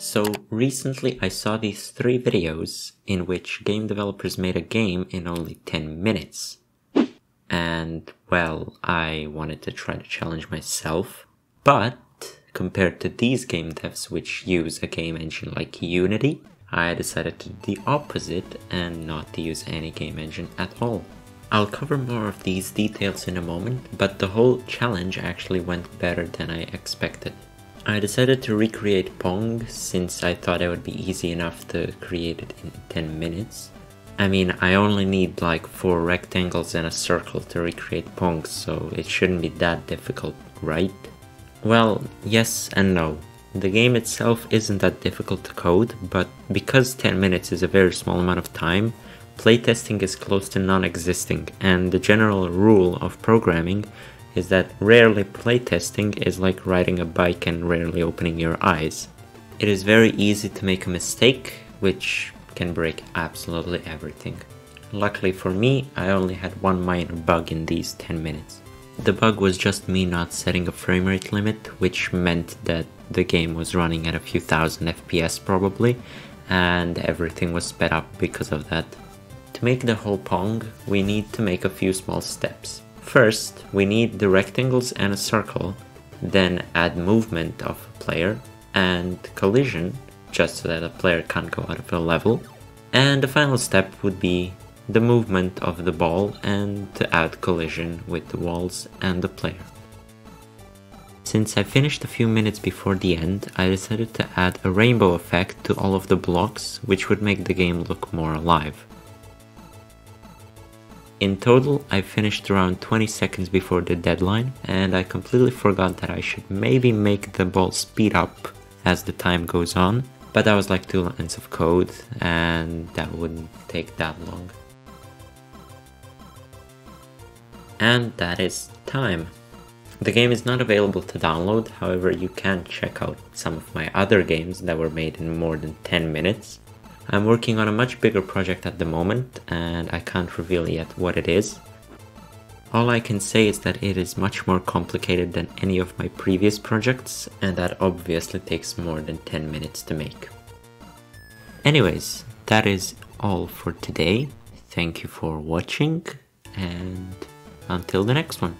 So recently I saw these three videos in which game developers made a game in only 10 minutes. And well, I wanted to try to challenge myself, but compared to these game devs which use a game engine like Unity, I decided to do the opposite and not to use any game engine at all. I'll cover more of these details in a moment, but the whole challenge actually went better than I expected. I decided to recreate Pong since I thought it would be easy enough to create it in 10 minutes. I mean, I only need like 4 rectangles and a circle to recreate Pong, so it shouldn't be that difficult, right? Well, yes and no. The game itself isn't that difficult to code, but because 10 minutes is a very small amount of time, playtesting is close to non-existing, and the general rule of programming is that rarely playtesting is like riding a bike and rarely opening your eyes. It is very easy to make a mistake, which can break absolutely everything. Luckily for me, I only had one minor bug in these 10 minutes. The bug was just me not setting a framerate limit, which meant that the game was running at a few thousand FPS probably, and everything was sped up because of that. To make the whole Pong, we need to make a few small steps. First, we need the rectangles and a circle, then add movement of a player, and collision, just so that a player can't go out of a level. And the final step would be the movement of the ball and to add collision with the walls and the player. Since I finished a few minutes before the end, I decided to add a rainbow effect to all of the blocks, which would make the game look more alive. In total, I finished around 20 seconds before the deadline, and I completely forgot that I should maybe make the ball speed up as the time goes on, but that was like two lines of code, and that wouldn't take that long. And that is time. The game is not available to download, however you can check out some of my other games that were made in more than 10 minutes. I'm working on a much bigger project at the moment and I can't reveal yet what it is. All I can say is that it is much more complicated than any of my previous projects and that obviously takes more than 10 minutes to make. Anyways, that is all for today. Thank you for watching and until the next one.